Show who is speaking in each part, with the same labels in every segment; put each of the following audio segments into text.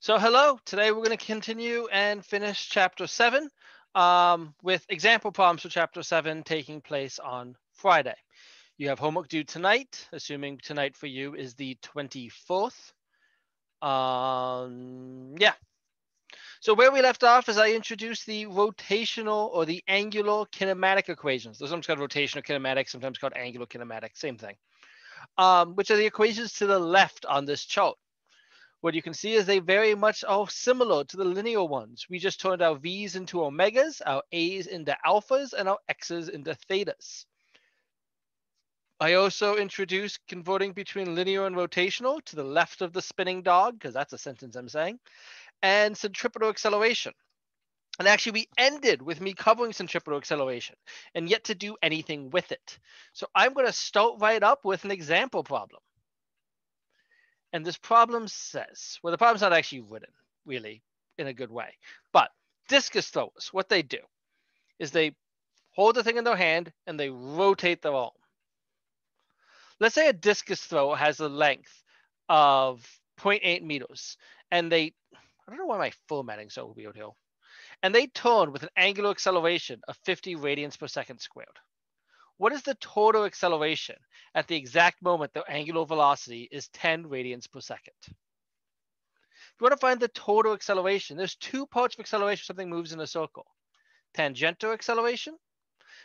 Speaker 1: So hello, today we're going to continue and finish chapter seven um, with example problems for chapter seven taking place on Friday. You have homework due tonight, assuming tonight for you is the 24th. Um, yeah. So where we left off is I introduced the rotational or the angular kinematic equations. Those are sometimes called rotational kinematic, sometimes called angular kinematic, same thing. Um, which are the equations to the left on this chart what you can see is they very much are similar to the linear ones. We just turned our V's into omegas, our A's into alphas, and our X's into thetas. I also introduced converting between linear and rotational to the left of the spinning dog, because that's a sentence I'm saying, and centripetal acceleration. And actually, we ended with me covering centripetal acceleration and yet to do anything with it. So I'm going to start right up with an example problem. And this problem says, well, the problem's not actually written really in a good way, but discus throwers, what they do is they hold the thing in their hand and they rotate their arm. Let's say a discus throw has a length of 0.8 meters and they, I don't know why my formatting so weird here, and they turn with an angular acceleration of 50 radians per second squared what is the total acceleration at the exact moment the angular velocity is 10 radians per second? If you want to find the total acceleration, there's two parts of acceleration something moves in a circle. Tangential acceleration,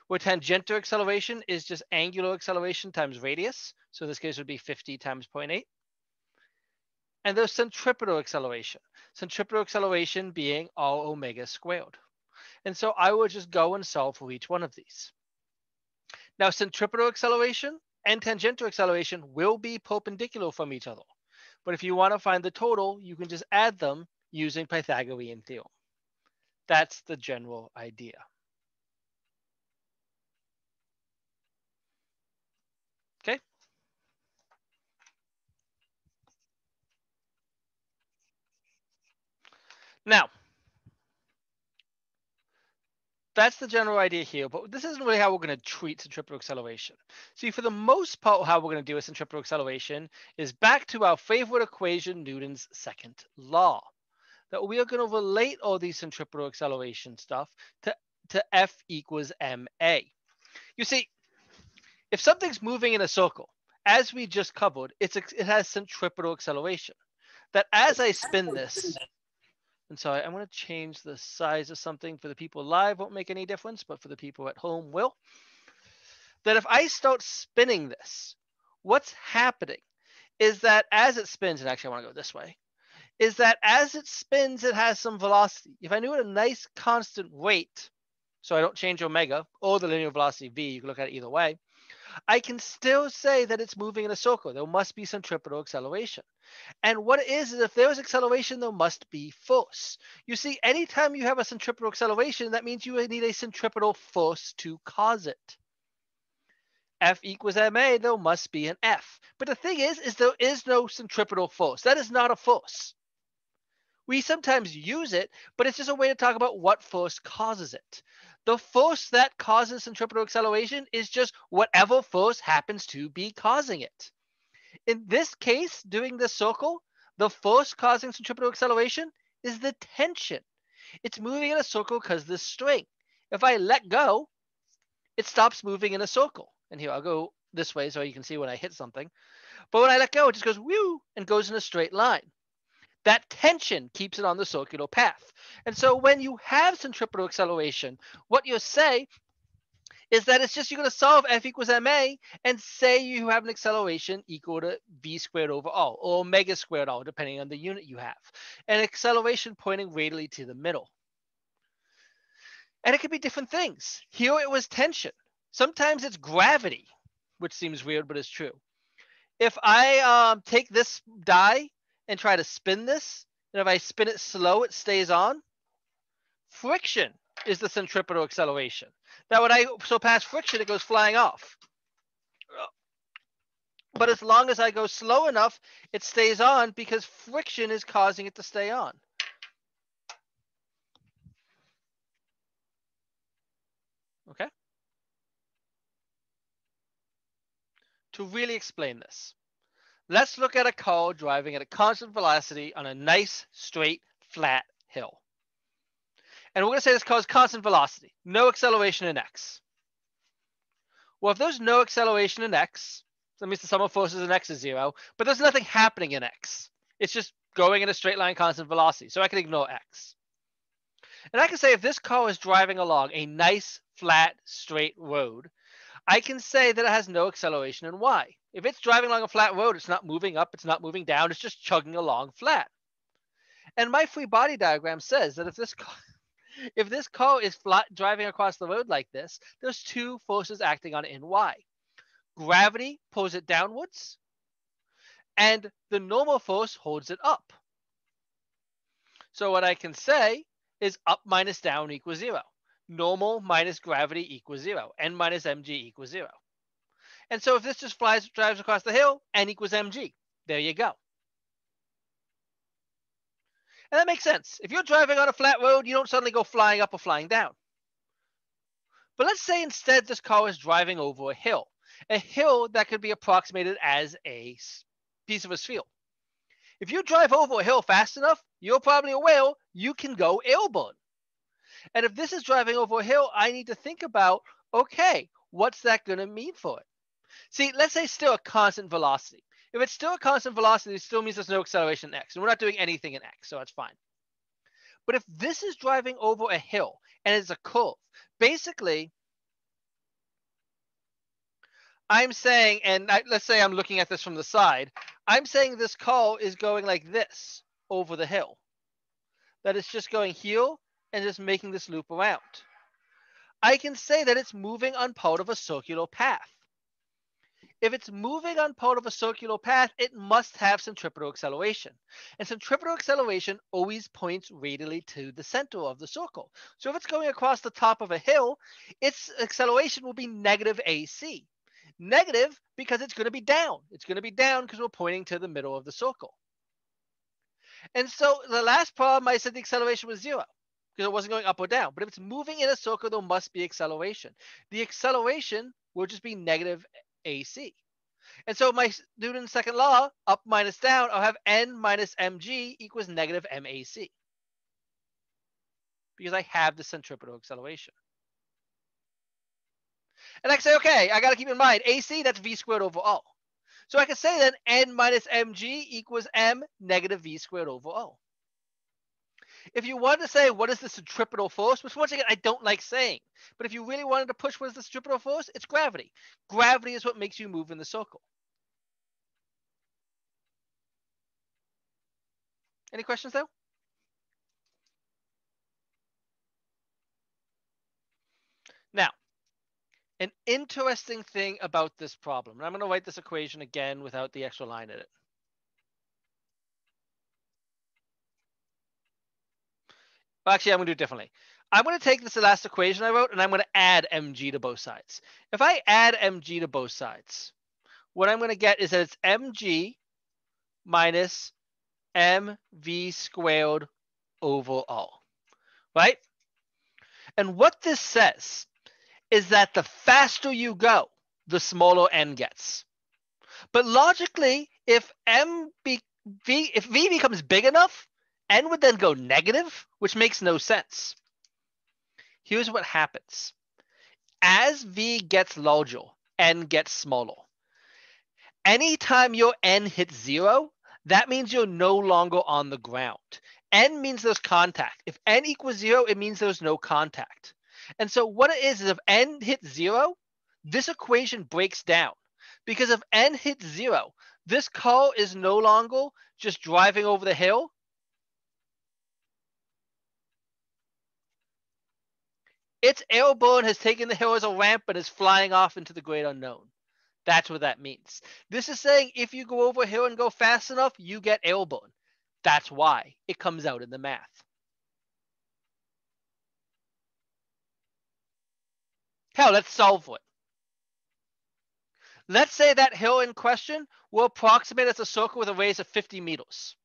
Speaker 1: where tangential acceleration is just angular acceleration times radius. So in this case would be 50 times 0.8. And there's centripetal acceleration. Centripetal acceleration being r omega squared. And so I will just go and solve for each one of these. Now, centripetal acceleration and tangential acceleration will be perpendicular from each other. But if you want to find the total, you can just add them using Pythagorean theorem. That's the general idea. Okay. Now, that's the general idea here, but this isn't really how we're going to treat centripetal acceleration. See, for the most part, how we're going to do a centripetal acceleration is back to our favorite equation, Newton's second law. That we are going to relate all these centripetal acceleration stuff to, to F equals ma. You see, if something's moving in a circle, as we just covered, it's it has centripetal acceleration. That as I spin this, and so I'm going to change the size of something for the people live won't make any difference, but for the people at home will. That if I start spinning this, what's happening is that as it spins, and actually I want to go this way, is that as it spins, it has some velocity. If I knew it a nice constant weight, so I don't change omega or the linear velocity v, you can look at it either way, I can still say that it's moving in a circle. There must be centripetal acceleration. And what it is, is if there is acceleration, there must be force. You see, anytime you have a centripetal acceleration, that means you need a centripetal force to cause it. F equals ma, there must be an F. But the thing is, is there is no centripetal force. That is not a force. We sometimes use it, but it's just a way to talk about what force causes it. The force that causes centripetal acceleration is just whatever force happens to be causing it. In this case, doing the circle, the force causing centripetal acceleration is the tension. It's moving in a circle because the string. If I let go, it stops moving in a circle. And here I'll go this way so you can see when I hit something. But when I let go, it just goes whew and goes in a straight line that tension keeps it on the circular path. And so when you have centripetal acceleration, what you say is that it's just you're going to solve F equals ma and say you have an acceleration equal to v squared over r or omega squared r, depending on the unit you have. An acceleration pointing radially to the middle. And it could be different things. Here it was tension. Sometimes it's gravity, which seems weird, but it's true. If I um, take this die and try to spin this, and if I spin it slow, it stays on. Friction is the centripetal acceleration. That when I so past friction, it goes flying off. But as long as I go slow enough, it stays on because friction is causing it to stay on. Okay? To really explain this, let's look at a car driving at a constant velocity on a nice, straight, flat hill. And we're going to say this car is constant velocity, no acceleration in x. Well, if there's no acceleration in x, that means the sum of forces in x is zero, but there's nothing happening in x. It's just going in a straight line constant velocity. So I can ignore x. And I can say if this car is driving along a nice, flat, straight road, I can say that it has no acceleration in y. If it's driving along a flat road, it's not moving up, it's not moving down, it's just chugging along flat. And my free body diagram says that if this car, if this car is flat driving across the road like this, there's two forces acting on it in y. Gravity pulls it downwards, and the normal force holds it up. So what I can say is up minus down equals zero. Normal minus gravity equals zero. N minus mg equals zero. And so if this just flies, drives across the hill, N equals mg. There you go. And that makes sense. If you're driving on a flat road, you don't suddenly go flying up or flying down. But let's say instead this car is driving over a hill, a hill that could be approximated as a piece of a sphere. If you drive over a hill fast enough, you're probably a whale, you can go airborne. And if this is driving over a hill, I need to think about, okay, what's that going to mean for it? See, let's say still a constant velocity. If it's still a constant velocity, it still means there's no acceleration in x. And we're not doing anything in x, so that's fine. But if this is driving over a hill and it's a curve, basically, I'm saying, and I, let's say I'm looking at this from the side, I'm saying this car is going like this over the hill. That it's just going here and just making this loop around. I can say that it's moving on part of a circular path. If it's moving on part of a circular path, it must have centripetal acceleration. And centripetal acceleration always points radially to the center of the circle. So if it's going across the top of a hill, its acceleration will be negative AC. Negative because it's going to be down. It's going to be down because we're pointing to the middle of the circle. And so the last problem, I said the acceleration was zero because it wasn't going up or down. But if it's moving in a circle, there must be acceleration. The acceleration will just be negative AC. And so my Newton's second law, up minus down, I'll have n minus mg equals negative mac. Because I have the centripetal acceleration. And I can say, okay, I got to keep in mind, AC, that's v squared over r. So I can say then n minus mg equals m negative v squared over r. If you wanted to say what is the centripetal force, which once again I don't like saying, but if you really wanted to push what is the centripetal force, it's gravity. Gravity is what makes you move in the circle. Any questions though? Now, an interesting thing about this problem, and I'm going to write this equation again without the extra line in it. Well, actually, I'm going to do it differently. I'm going to take this last equation I wrote and I'm going to add mg to both sides. If I add mg to both sides, what I'm going to get is that it's mg minus mv squared over r, right? And what this says is that the faster you go, the smaller n gets. But logically, if m v, if v becomes big enough, n would then go negative, which makes no sense. Here's what happens. As v gets larger, n gets smaller. Anytime your n hits zero, that means you're no longer on the ground. n means there's contact. If n equals zero, it means there's no contact. And so what it is is if n hits zero, this equation breaks down because if n hits zero, this car is no longer just driving over the hill. Its airborne has taken the hill as a ramp and is flying off into the great unknown. That's what that means. This is saying if you go over a hill and go fast enough, you get airborne. That's why it comes out in the math. Hell, let's solve it. Let's say that hill in question will approximate as a circle with a radius of 50 meters.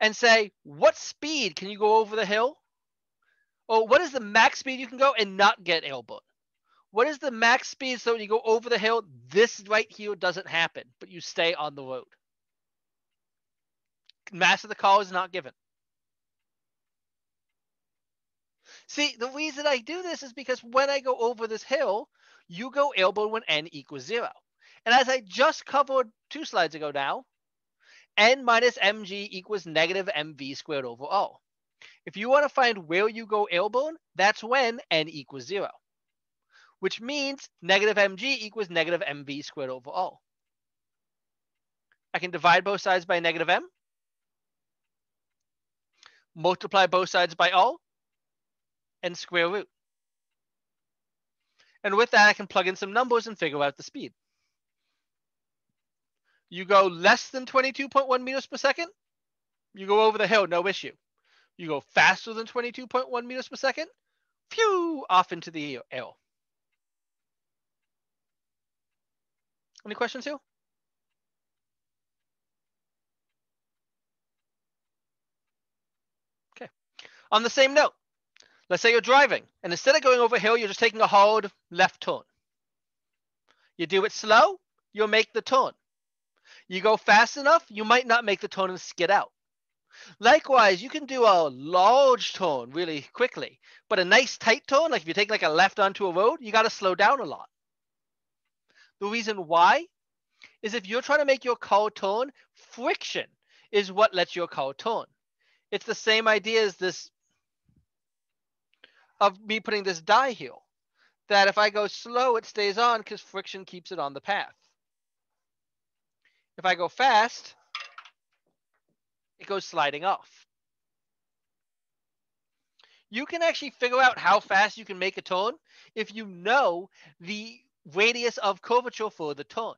Speaker 1: And say, what speed can you go over the hill? Or what is the max speed you can go and not get airborne? What is the max speed so when you go over the hill, this right here doesn't happen, but you stay on the road? mass of the car is not given. See, the reason I do this is because when I go over this hill, you go airborne when n equals zero. And as I just covered two slides ago now, n minus mg equals negative mv squared over r. If you want to find where you go airborne, that's when n equals zero, which means negative mg equals negative mv squared over r. I can divide both sides by negative m, multiply both sides by r, and square root. And with that, I can plug in some numbers and figure out the speed. You go less than 22.1 meters per second, you go over the hill, no issue. You go faster than 22.1 meters per second, phew, off into the air. Any questions here? Okay. On the same note, let's say you're driving and instead of going over a hill, you're just taking a hard left turn. You do it slow, you'll make the turn. You go fast enough, you might not make the turn and skid out. Likewise, you can do a large turn really quickly, but a nice tight turn, like if you take like a left onto a road, you got to slow down a lot. The reason why is if you're trying to make your car turn, friction is what lets your car turn. It's the same idea as this of me putting this die here, that if I go slow, it stays on because friction keeps it on the path. If I go fast, it goes sliding off. You can actually figure out how fast you can make a turn if you know the radius of curvature for the turn.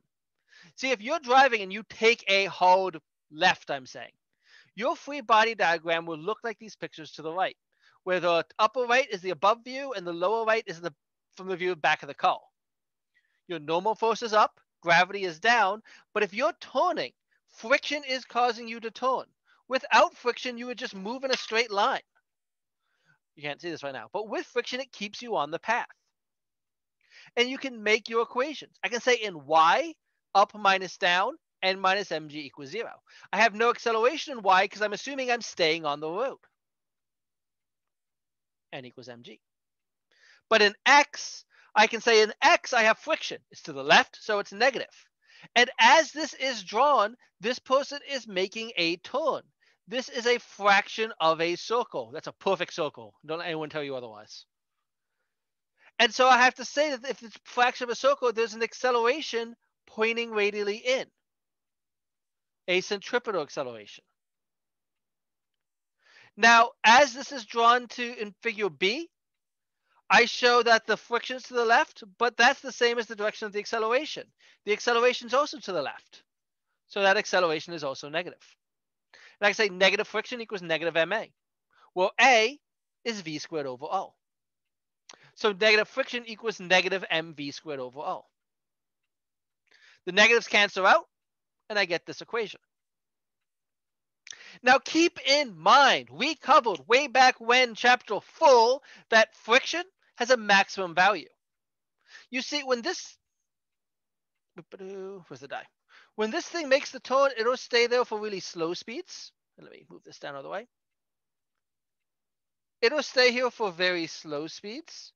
Speaker 1: See, if you're driving and you take a hard left, I'm saying, your free body diagram will look like these pictures to the right, where the upper right is the above view and the lower right is the from the view back of the car. Your normal force is up, gravity is down. But if you're turning, friction is causing you to turn. Without friction, you would just move in a straight line. You can't see this right now, but with friction, it keeps you on the path. And you can make your equations. I can say in y, up minus down, n minus mg equals zero. I have no acceleration in y because I'm assuming I'm staying on the road. n equals mg. But in x, I can say in X, I have friction. It's to the left, so it's negative. And as this is drawn, this person is making a turn. This is a fraction of a circle. That's a perfect circle. Don't let anyone tell you otherwise. And so I have to say that if it's fraction of a circle, there's an acceleration pointing radially in. A centripetal acceleration. Now, as this is drawn to in figure B, I show that the friction is to the left, but that's the same as the direction of the acceleration. The acceleration is also to the left. So that acceleration is also negative. And I can say negative friction equals negative ma. Well, a is v squared over r. So negative friction equals negative mv squared over r. The negatives cancel out, and I get this equation. Now keep in mind, we covered way back when chapter full that friction has a maximum value. You see, when this, where's the die? When this thing makes the turn, it'll stay there for really slow speeds. Let me move this down out of the way. It'll stay here for very slow speeds.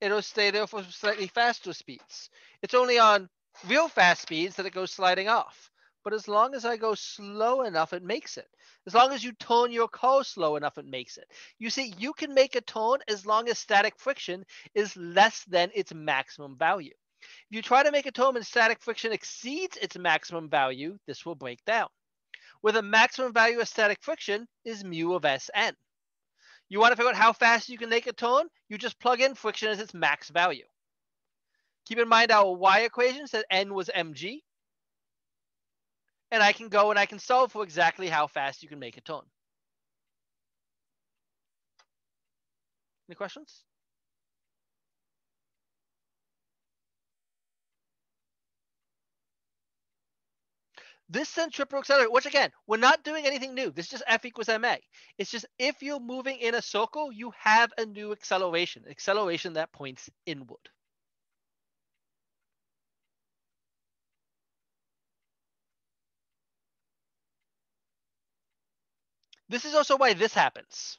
Speaker 1: It'll stay there for slightly faster speeds. It's only on real fast speeds that it goes sliding off. But as long as I go slow enough, it makes it. As long as you turn your car slow enough, it makes it. You see, you can make a turn as long as static friction is less than its maximum value. If you try to make a turn and static friction exceeds its maximum value, this will break down. Where the maximum value of static friction is mu of Sn. You want to figure out how fast you can make a tone? You just plug in friction as its max value. Keep in mind our y equation said n was mg and I can go and I can solve for exactly how fast you can make a tone. Any questions? This centripetal accelerator, which again, we're not doing anything new. This is just F equals ma. It's just if you're moving in a circle, you have a new acceleration, acceleration that points inward. This is also why this happens.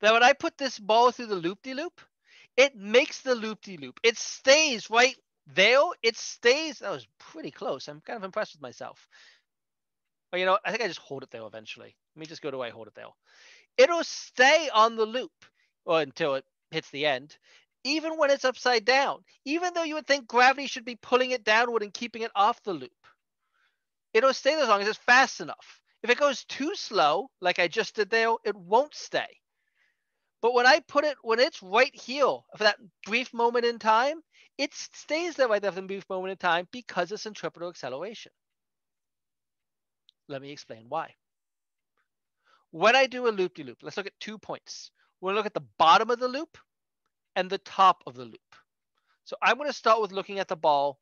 Speaker 1: That when I put this ball through the loop-de-loop, it makes the loop-de-loop. It stays right there. It stays. That was pretty close. I'm kind of impressed with myself. But you know, I think I just hold it there eventually. Let me just go to where I hold it there. It'll stay on the loop or until it hits the end, even when it's upside down. Even though you would think gravity should be pulling it downward and keeping it off the loop. It'll stay as long as it's fast enough. If it goes too slow, like I just did there, it won't stay. But when I put it, when it's right here for that brief moment in time, it stays there right there for the brief moment in time because it's centripetal acceleration. Let me explain why. When I do a loop-de-loop, -loop, let's look at two points. Gonna look at the bottom of the loop and the top of the loop. So I'm gonna start with looking at the ball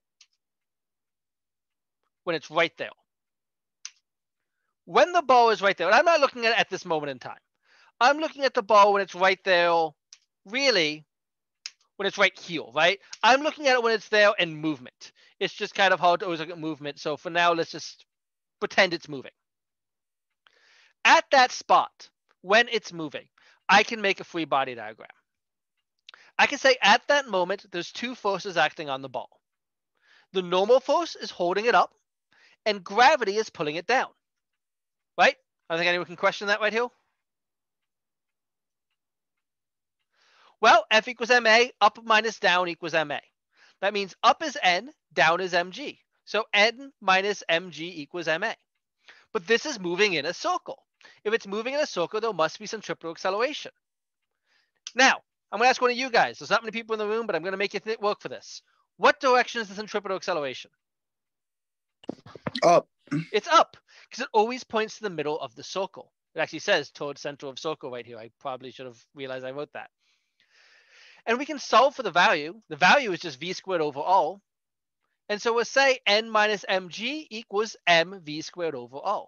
Speaker 1: when it's right there. When the ball is right there, and I'm not looking at it at this moment in time. I'm looking at the ball when it's right there, really, when it's right here, right? I'm looking at it when it's there and movement. It's just kind of hard to always look at movement. So for now, let's just pretend it's moving. At that spot, when it's moving, I can make a free body diagram. I can say at that moment, there's two forces acting on the ball. The normal force is holding it up, and gravity is pulling it down. Right? I think anyone can question that right here. Well, F equals ma, up minus down equals ma. That means up is n, down is mg. So n minus mg equals ma. But this is moving in a circle. If it's moving in a circle, there must be centripetal acceleration. Now, I'm going to ask one of you guys. There's not many people in the room, but I'm going to make it work for this. What direction is the centripetal acceleration?
Speaker 2: Up.
Speaker 1: It's up because it always points to the middle of the circle. It actually says toward center of circle right here. I probably should have realized I wrote that. And we can solve for the value. The value is just v squared over r. And so we'll say n minus mg equals mv squared over r.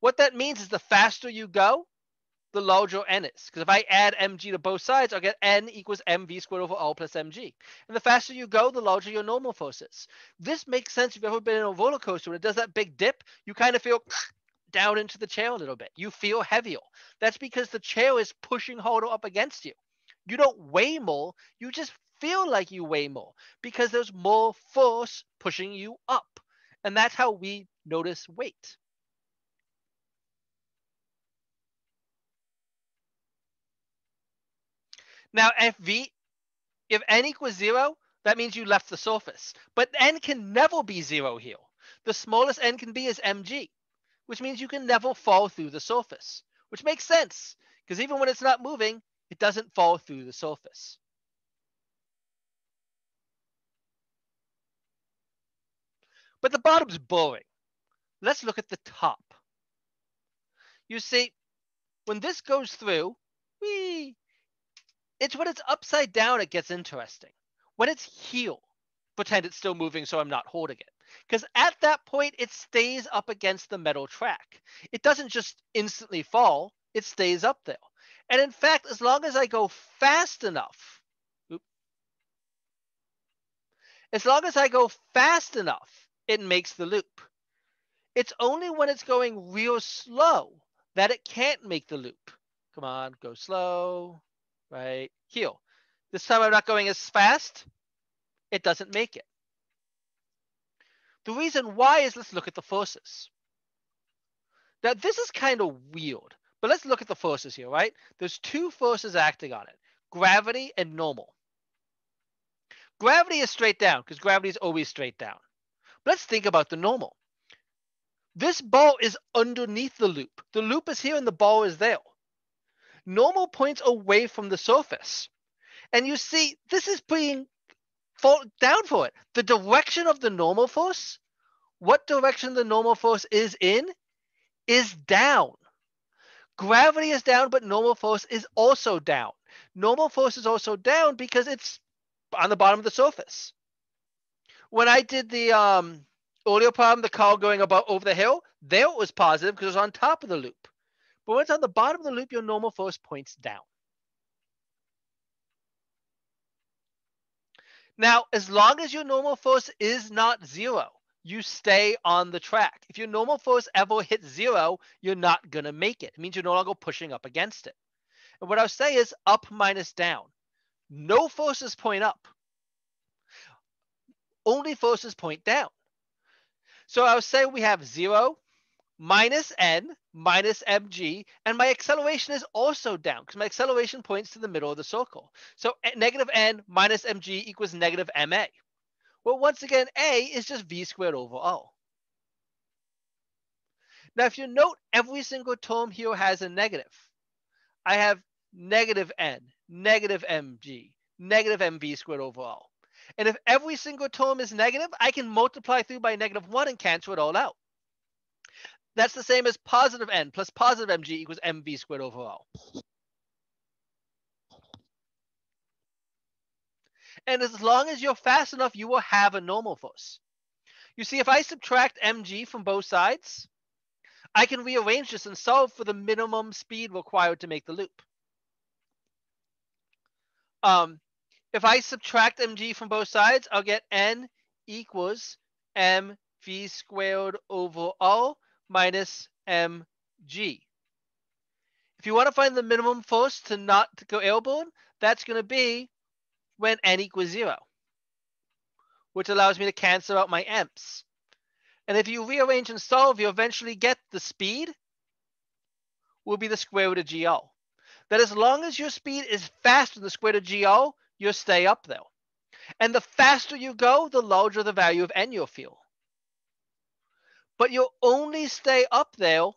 Speaker 1: What that means is the faster you go, the larger n is. Because if I add mg to both sides, I'll get n equals mv squared over r plus mg. And the faster you go, the larger your normal force is. This makes sense if you've ever been in a roller coaster when it does that big dip, you kind of feel down into the chair a little bit. You feel heavier. That's because the chair is pushing harder up against you. You don't weigh more, you just feel like you weigh more because there's more force pushing you up. And that's how we notice weight. Now, if v, if n equals zero, that means you left the surface. But n can never be zero here. The smallest n can be is mg, which means you can never fall through the surface, which makes sense because even when it's not moving, it doesn't fall through the surface. But the bottom's boring. Let's look at the top. You see, when this goes through, whee, it's when it's upside down it gets interesting. When it's heel, pretend it's still moving so I'm not holding it. Because at that point, it stays up against the metal track. It doesn't just instantly fall, it stays up there. And in fact, as long as I go fast enough, as long as I go fast enough, it makes the loop. It's only when it's going real slow that it can't make the loop. Come on, go slow right? Heel. This time I'm not going as fast. It doesn't make it. The reason why is let's look at the forces. Now this is kind of weird, but let's look at the forces here, right? There's two forces acting on it, gravity and normal. Gravity is straight down because gravity is always straight down. But let's think about the normal. This ball is underneath the loop. The loop is here and the ball is there normal points away from the surface. And you see, this is being fall down for it. The direction of the normal force, what direction the normal force is in, is down. Gravity is down, but normal force is also down. Normal force is also down because it's on the bottom of the surface. When I did the um, problem, the car going about over the hill, there it was positive because it was on top of the loop. But when it's on the bottom of the loop, your normal force points down. Now, as long as your normal force is not zero, you stay on the track. If your normal force ever hits zero, you're not going to make it. It means you're no longer pushing up against it. And what I'll say is up minus down. No forces point up. Only forces point down. So I'll say we have zero minus n minus mg, and my acceleration is also down because my acceleration points to the middle of the circle. So negative n minus mg equals negative ma. Well, once again, a is just v squared over r. Now, if you note, every single term here has a negative. I have negative n, negative mg, negative mv squared over r. And if every single term is negative, I can multiply through by negative 1 and cancel it all out. That's the same as positive n plus positive mg equals mv squared over r. And as long as you're fast enough, you will have a normal force. You see, if I subtract mg from both sides, I can rearrange this and solve for the minimum speed required to make the loop. Um, if I subtract mg from both sides, I'll get n equals mv squared over minus mg. If you want to find the minimum force to not to go airborne, that's going to be when n equals 0, which allows me to cancel out my m's. And if you rearrange and solve, you eventually get the speed will be the square root of gr. That as long as your speed is faster than the square root of gr, you'll stay up there. And the faster you go, the larger the value of n you'll feel. But you'll only stay up there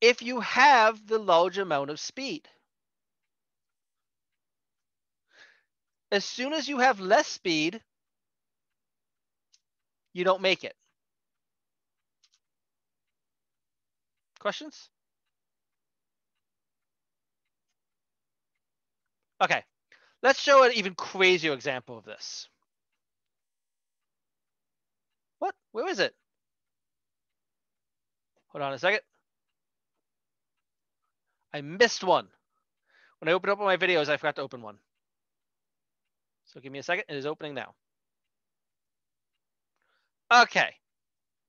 Speaker 1: if you have the large amount of speed. As soon as you have less speed, you don't make it. Questions? Okay, let's show an even crazier example of this. What? Where is it? Hold on a second. I missed one. When I opened up my videos, I forgot to open one. So give me a second. It is opening now. Okay.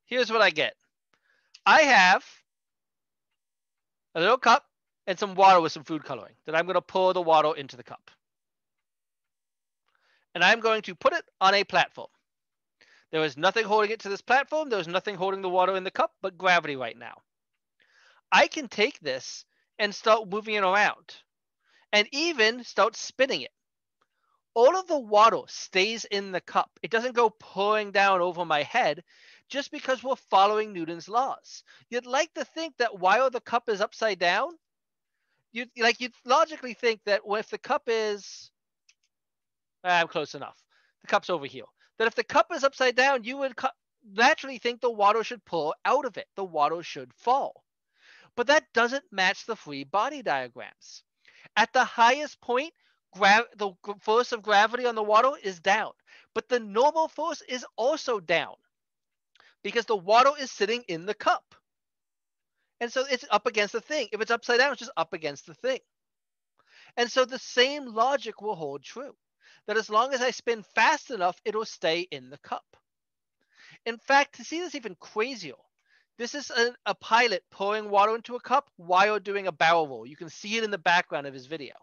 Speaker 1: Here's what I get. I have a little cup and some water with some food coloring that I'm going to pour the water into the cup. And I'm going to put it on a platform. There is nothing holding it to this platform. There's nothing holding the water in the cup but gravity right now. I can take this and start moving it around and even start spinning it. All of the water stays in the cup. It doesn't go pouring down over my head just because we're following Newton's laws. You'd like to think that while the cup is upside down, you'd like you'd logically think that if the cup is ah, I'm close enough. The cup's over here. That if the cup is upside down, you would naturally think the water should pull out of it. The water should fall. But that doesn't match the free body diagrams. At the highest point, the force of gravity on the water is down, but the normal force is also down because the water is sitting in the cup. And so it's up against the thing. If it's upside down, it's just up against the thing. And so the same logic will hold true that as long as I spin fast enough, it'll stay in the cup. In fact, to see this even crazier, this is a, a pilot pouring water into a cup while doing a barrel roll. You can see it in the background of his video.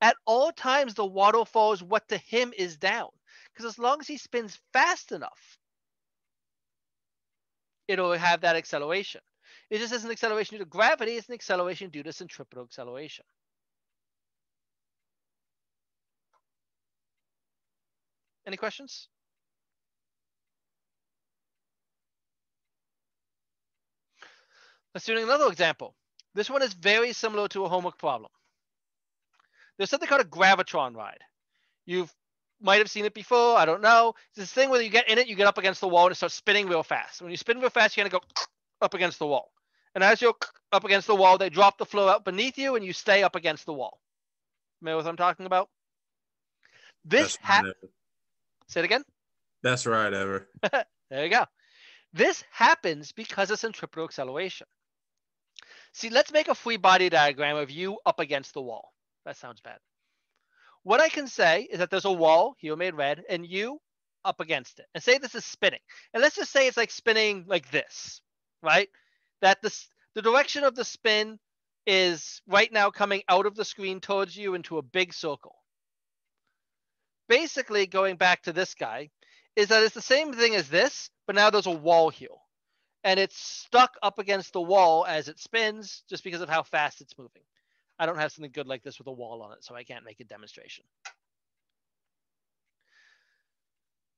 Speaker 1: At all times, the water follows what to him is down. Because as long as he spins fast enough, it'll have that acceleration. It just isn't acceleration due to gravity, it's an acceleration due to centripetal acceleration. Any questions? Let's do another example. This one is very similar to a homework problem. There's something called a gravitron ride. You might have seen it before. I don't know. It's this thing where you get in it, you get up against the wall and it starts spinning real fast. When you spin real fast, you're going to go up against the wall. And as you're up against the wall, they drop the floor out beneath you and you stay up against the wall. Remember what I'm talking about? This happens. Say it again.
Speaker 2: Best ride ever.
Speaker 1: there you go. This happens because of centripetal acceleration. See, let's make a free body diagram of you up against the wall. That sounds bad. What I can say is that there's a wall here made red, and you up against it. And say this is spinning. And let's just say it's like spinning like this, right? That this the direction of the spin is right now coming out of the screen towards you into a big circle. Basically, going back to this guy, is that it's the same thing as this, but now there's a wall here. And it's stuck up against the wall as it spins just because of how fast it's moving. I don't have something good like this with a wall on it, so I can't make a demonstration.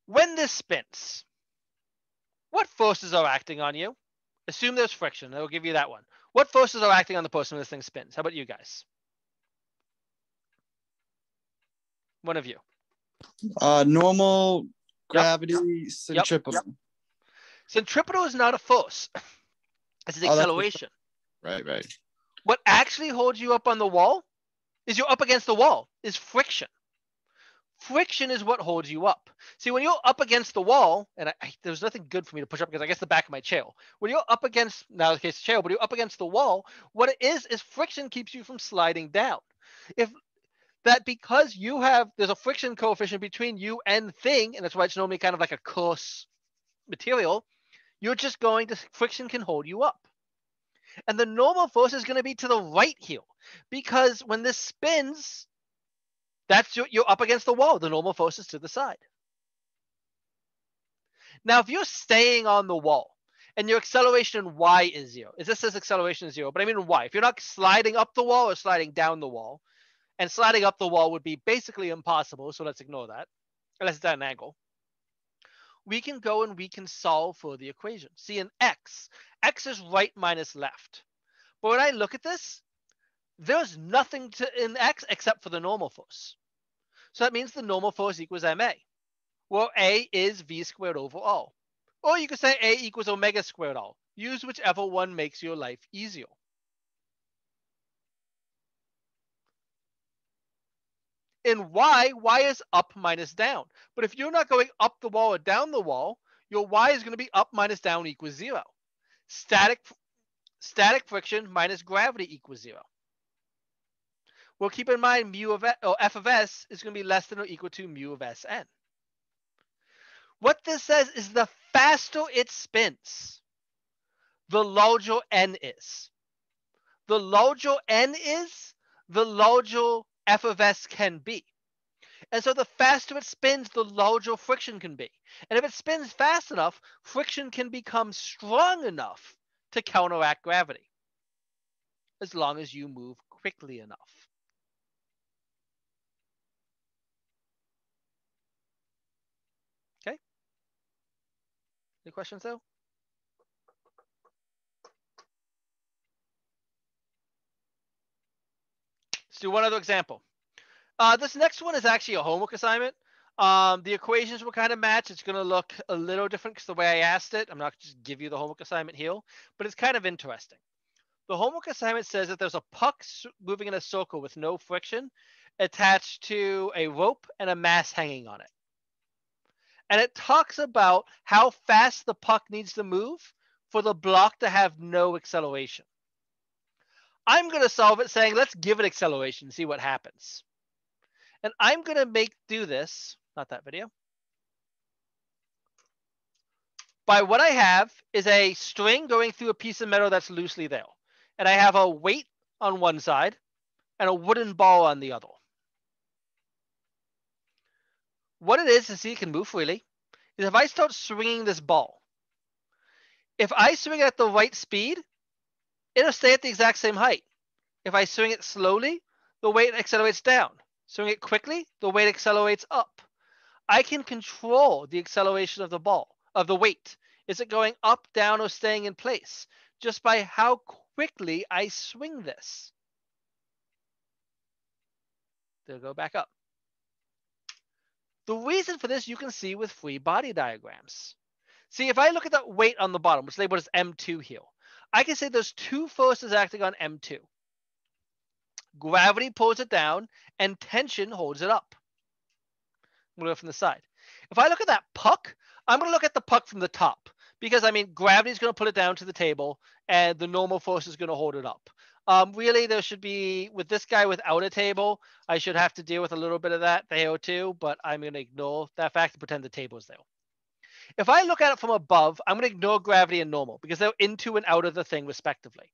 Speaker 1: When this spins, what forces are acting on you? Assume there's friction. It'll give you that one. What forces are acting on the person when this thing spins? How about you guys? One of you.
Speaker 3: Uh, normal gravity, centripetal.
Speaker 1: Yep. Centripetal is not a force. It's an
Speaker 3: Oh,
Speaker 1: acceleration.
Speaker 3: Right, right.
Speaker 1: What actually holds you up on the wall is you're up against the wall, is friction. Friction is what holds you up. See, when you're up against the wall, and I, I, there's nothing good for me to push up because I guess the back of my chair. When you're up against, now the case of chair, but you're up against the wall, what it is, is friction keeps you from sliding down. If that because you have, there's a friction coefficient between you and thing, and that's why it's normally kind of like a coarse material, you're just going to, friction can hold you up. And the normal force is going to be to the right heel because when this spins, that's your, you're up against the wall. The normal force is to the side. Now, if you're staying on the wall and your acceleration y is zero, is this says acceleration is zero, but I mean y. If you're not sliding up the wall or sliding down the wall, and sliding up the wall would be basically impossible, so let's ignore that, unless it's at an angle. We can go and we can solve for the equation. See, in x, x is right minus left. But when I look at this, there's nothing to in x except for the normal force. So that means the normal force equals ma. Well, a is v squared over r. Or you could say a equals omega squared r. Use whichever one makes your life easier. In y, y is up minus down. But if you're not going up the wall or down the wall, your y is going to be up minus down equals zero. Static, static friction minus gravity equals zero. Well, keep in mind mu of or f of s is going to be less than or equal to mu of sn. What this says is the faster it spins, the larger n is. The larger n is, the larger f of s can be. And so the faster it spins, the larger friction can be. And if it spins fast enough, friction can become strong enough to counteract gravity, as long as you move quickly enough. Okay. Any questions though? Do one other example. Uh, this next one is actually a homework assignment. Um, the equations will kind of match. It's going to look a little different because the way I asked it, I'm not just give you the homework assignment here, but it's kind of interesting. The homework assignment says that there's a puck moving in a circle with no friction attached to a rope and a mass hanging on it. And it talks about how fast the puck needs to move for the block to have no acceleration. I'm going to solve it saying, let's give it acceleration and see what happens. And I'm going to make do this, not that video. By what I have is a string going through a piece of metal that's loosely there. And I have a weight on one side and a wooden ball on the other. What it is to see it can move freely is if I start swinging this ball, if I swing it at the right speed, it'll stay at the exact same height. If I swing it slowly, the weight accelerates down. Swing it quickly, the weight accelerates up. I can control the acceleration of the ball, of the weight. Is it going up, down, or staying in place? Just by how quickly I swing this. They'll go back up. The reason for this you can see with free body diagrams. See, if I look at that weight on the bottom, which labeled as M2 here, I can say there's two forces acting on M2. Gravity pulls it down and tension holds it up. I'm gonna go from the side. If I look at that puck, I'm gonna look at the puck from the top because I mean, gravity is gonna pull it down to the table and the normal force is gonna hold it up. Um, really, there should be with this guy without a table. I should have to deal with a little bit of that there too, but I'm going to ignore that fact and pretend the table is there. If I look at it from above, I'm going to ignore gravity and normal because they're into and out of the thing respectively.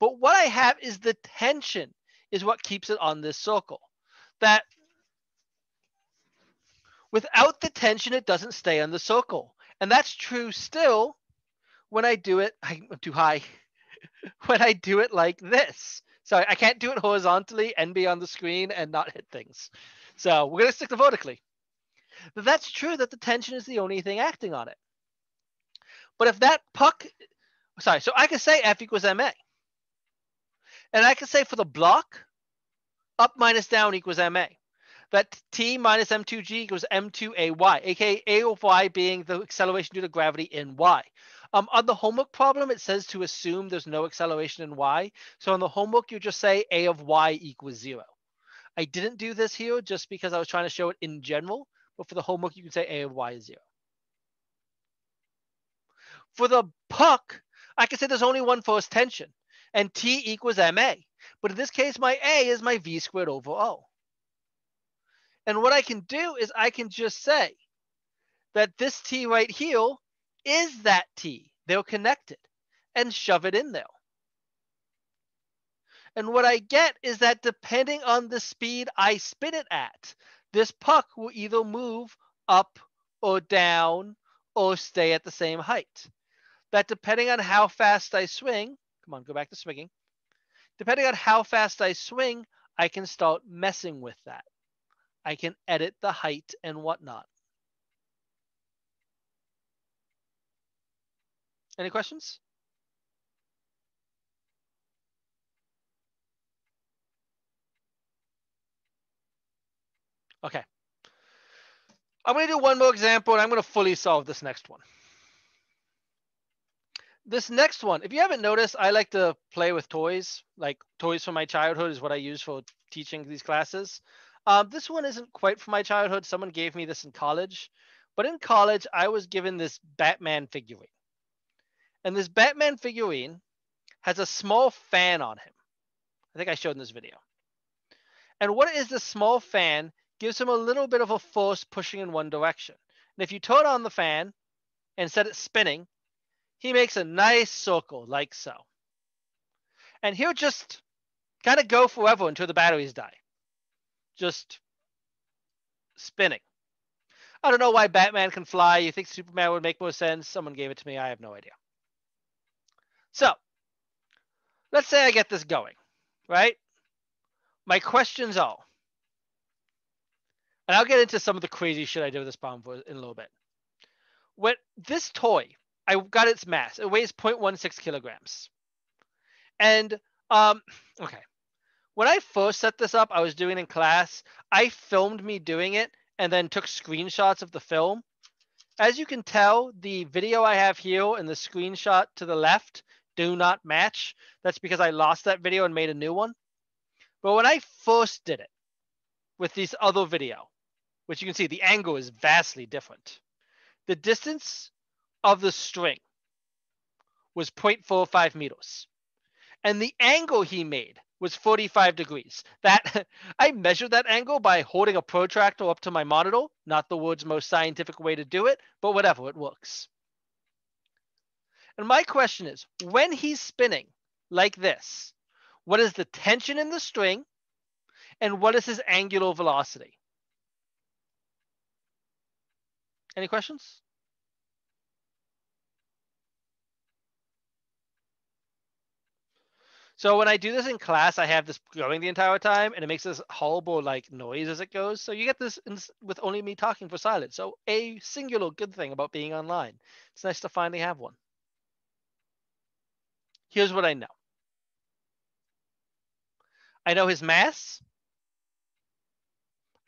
Speaker 1: But what I have is the tension is what keeps it on this circle. That without the tension, it doesn't stay on the circle. And that's true still when I do it, I'm too high. when I do it like this. Sorry, I can't do it horizontally and be on the screen and not hit things. So we're going to stick to vertically. But that's true that the tension is the only thing acting on it. But if that puck, sorry, so I can say F equals MA. And I can say for the block, up minus down equals MA. That T minus M2G equals M2AY, aka A of Y being the acceleration due to gravity in Y. Um, on the homework problem, it says to assume there's no acceleration in y. So on the homework, you just say a of y equals zero. I didn't do this here just because I was trying to show it in general, but for the homework, you can say a of y is zero. For the puck, I can say there's only one force tension, and T equals ma. But in this case, my a is my v squared over r. And what I can do is I can just say that this T right here is that T. They'll connect it and shove it in there. And what I get is that depending on the speed I spin it at, this puck will either move up or down or stay at the same height. That depending on how fast I swing, come on, go back to swinging. Depending on how fast I swing, I can start messing with that. I can edit the height and whatnot. Any questions? Okay. I'm going to do one more example and I'm going to fully solve this next one. This next one, if you haven't noticed, I like to play with toys. Like toys from my childhood is what I use for teaching these classes. Um, this one isn't quite from my childhood. Someone gave me this in college. But in college, I was given this Batman figurine. And this Batman figurine has a small fan on him. I think I showed in this video. And what is the small fan gives him a little bit of a force pushing in one direction. And if you turn on the fan and set it spinning, he makes a nice circle like so. And he'll just kind of go forever until the batteries die. Just spinning. I don't know why Batman can fly. You think Superman would make more sense? Someone gave it to me. I have no idea. So let's say I get this going, right? My questions are, and I'll get into some of the crazy shit I did with this bomb in a little bit. When this toy, I got its mass. It weighs 0.16 kilograms. And um, okay. When I first set this up, I was doing in class. I filmed me doing it and then took screenshots of the film. As you can tell, the video I have here and the screenshot to the left do not match. That's because I lost that video and made a new one. But when I first did it with this other video, which you can see the angle is vastly different. The distance of the string was 0.45 meters. And the angle he made was 45 degrees. That I measured that angle by holding a protractor up to my monitor. Not the world's most scientific way to do it, but whatever, it works. And my question is, when he's spinning like this, what is the tension in the string and what is his angular velocity? Any questions? So when I do this in class, I have this going the entire time, and it makes this horrible like noise as it goes. So you get this with only me talking for silence. So a singular good thing about being online. It's nice to finally have one. Here's what I know. I know his mass.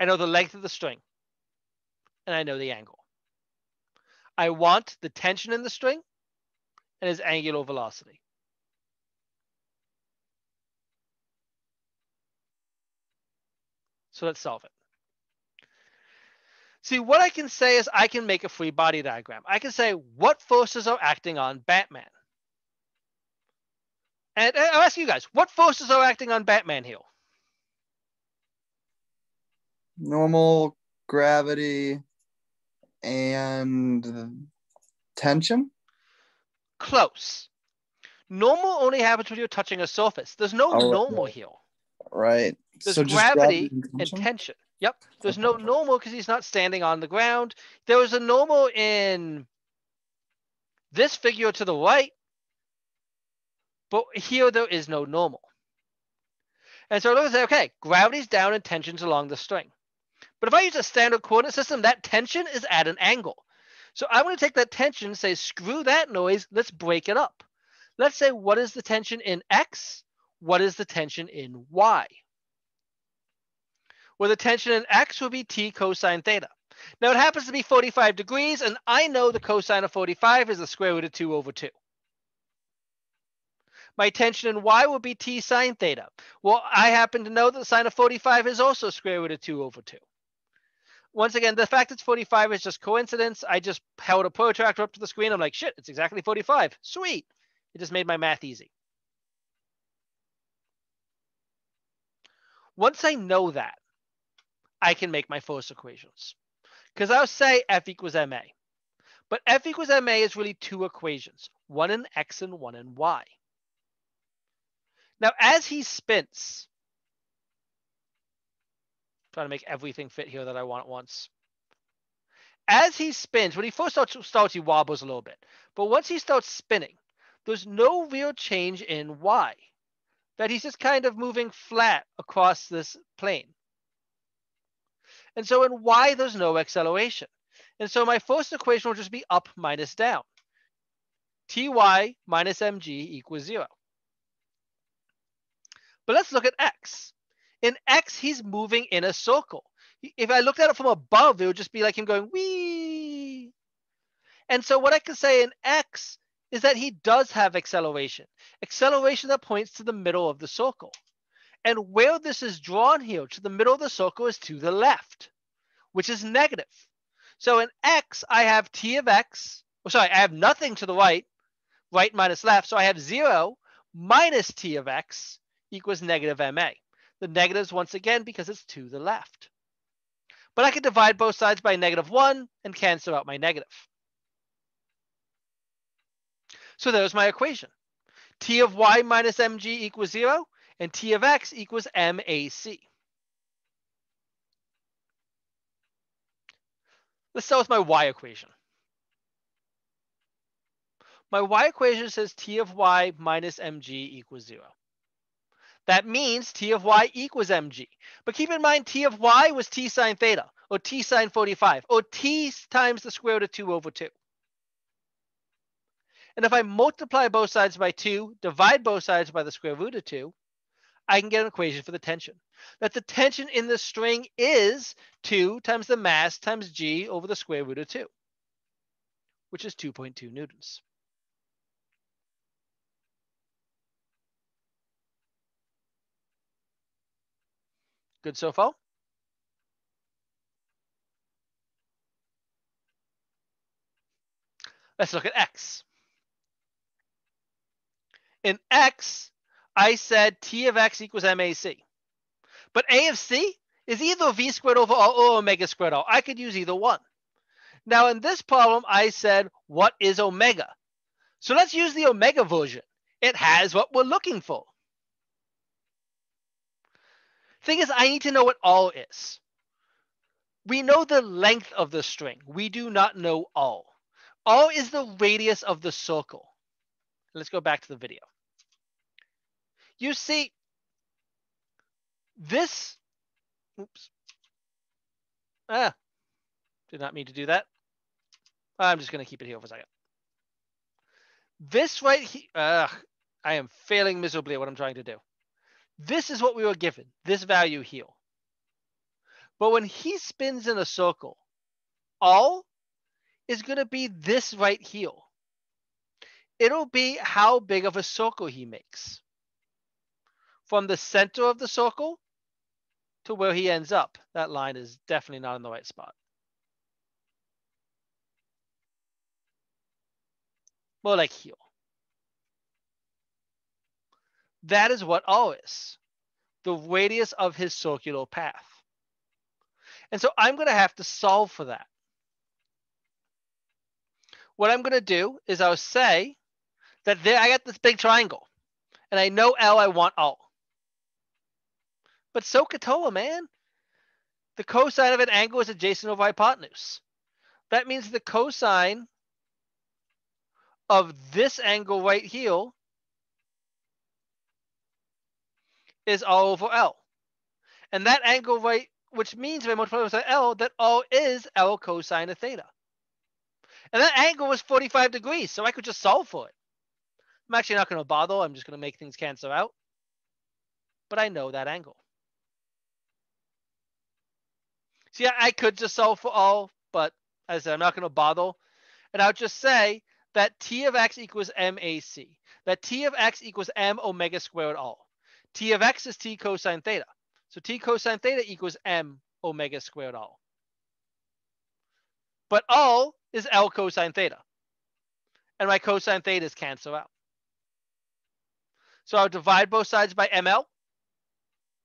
Speaker 1: I know the length of the string. And I know the angle. I want the tension in the string and his angular velocity. So let's solve it. See, what I can say is I can make a free body diagram. I can say what forces are acting on Batman. And I'll ask you guys, what forces are acting on Batman here?
Speaker 3: Normal gravity and tension.
Speaker 1: Close. Normal only happens when you're touching a surface. There's no
Speaker 3: Oh,
Speaker 1: normal
Speaker 3: right.
Speaker 1: here.
Speaker 3: Right.
Speaker 1: There's
Speaker 3: so just
Speaker 1: gravity
Speaker 3: and tension?
Speaker 1: Yep. There's no normal because he's not standing on the ground. There was a normal in this figure to the right, but here there is no normal. And so say, okay, gravity's down and tension's along the string. But if I use a standard coordinate system, that tension is at an angle. So I'm going to take that tension and say, screw that noise, let's break it up. Let's say, what is the tension in X? What is the tension in Y? Well, the tension in X will be T cosine theta. Now it happens to be 45 degrees, and I know the cosine of 45 is the square root of 2 over 2. My tension in Y will be T sine theta. Well, I happen to know that the sine of 45 is also square root of 2 over 2. Once again, the fact it's 45 is just coincidence. I just held a protractor up to the screen. I'm like, shit, it's exactly 45. Sweet. It just made my math easy. Once I know that, I can make my force equations. Because I'll say F equals ma. But F equals ma is really two equations, one in x and one in y. Now, as he spins, trying to make everything fit here that I want at once. As he spins, when he first starts, starts, he wobbles a little bit. But once he starts spinning, there's no real change in y. That he's just kind of moving flat across this plane. And so in y, there's no acceleration. And so my first equation will just be up minus down. ty minus mg equals zero. But let's look at x. In x, he's moving in a circle. If I looked at it from above, it would just be like him going, wee. And so what I can say in x is that he does have acceleration. Acceleration that points to the middle of the circle. And where this is drawn here to the middle of the circle is to the left, which is negative. So in x, I have t of x. Oh, sorry, I have nothing to the right, right minus left. So I have 0 minus t of x equals negative ma. The negatives once again because it's to the left. But I can divide both sides by negative 1 and cancel out my negative. So there's my equation. t of y minus mg equals 0 and t of x equals mac. Let's start with my y equation. My y equation says t of y minus mg equals 0. That means t of y equals mg. But keep in mind t of y was t sine theta, or t sine 45, or t times the square root of 2 over 2. And if I multiply both sides by 2, divide both sides by the square root of 2, I can get an equation for the tension. That the tension in the string is 2 times the mass times g over the square root of 2, which is 2.2 newtons. Good so far? Let's look at x. In x, I said t of x equals mac. But a of c is either v squared over r or omega squared r. I could use either one. Now in this problem, I said, what is omega? So let's use the omega version. It has what we're looking for. Thing is, I need to know what r is. We know the length of the string. We do not know r. R is the radius of the circle. Let's go back to the video. You see, this, oops. Ah, did not mean to do that. I'm just going to keep it here for a second. This right here, uh, I am failing miserably at what I'm trying to do. This is what we were given, this value here. But when he spins in a circle, r is going to be this right here. It'll be how big of a circle he makes. From the center of the circle to where he ends up. That line is definitely not in the right spot. More like here. That is what r is. The radius of his circular path. And so I'm going to have to solve for that. What I'm going to do is I'll say that there I got this big triangle and I know L I want r. But SOHCAHTOA, man. The cosine of an angle is adjacent over hypotenuse. That means the cosine of this angle right here is r over L. And that angle right, which means if I multiply by L, that r is L cosine of theta. And that angle was 45 degrees, so I could just solve for it. I'm actually not going to bother. I'm just going to make things cancel out. But I know that angle. See, I could just solve for r, but as I said, I'm not going to bother. And I'll just say that T of X equals MAC. That T of X equals M omega squared r. T of X is T cosine theta. So T cosine theta equals M omega squared r. But r is L cosine theta. And my cosine thetas cancel out. So I'll divide both sides by ML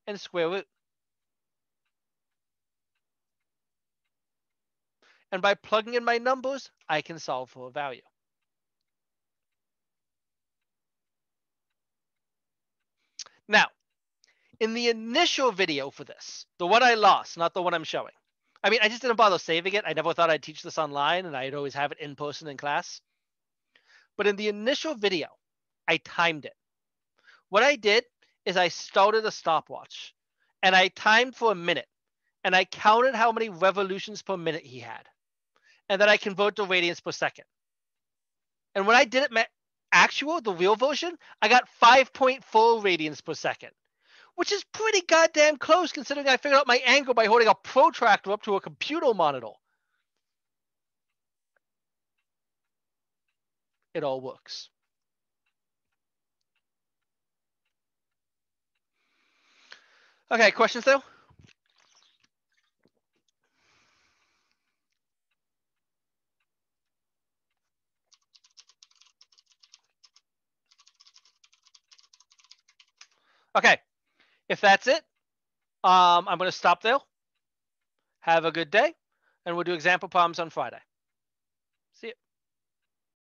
Speaker 1: and square root. And by plugging in my numbers, I can solve for a value. Now, in the initial video for this, the one I lost, not the one I'm showing. I mean, I just didn't bother saving it. I never thought I'd teach this online and I'd always have it in person in class. But in the initial video, I timed it. What I did is I started a stopwatch and I timed for a minute and I counted how many revolutions per minute he had and then I convert to radians per second. And when I did it actual, the real version, I got 5.4 radians per second, which is pretty goddamn close considering I figured out my angle by holding a protractor up to a computer monitor. It all works. Okay, questions though? Okay, if that's it, um, I'm going to stop there. Have a good day, and we'll do example problems on Friday.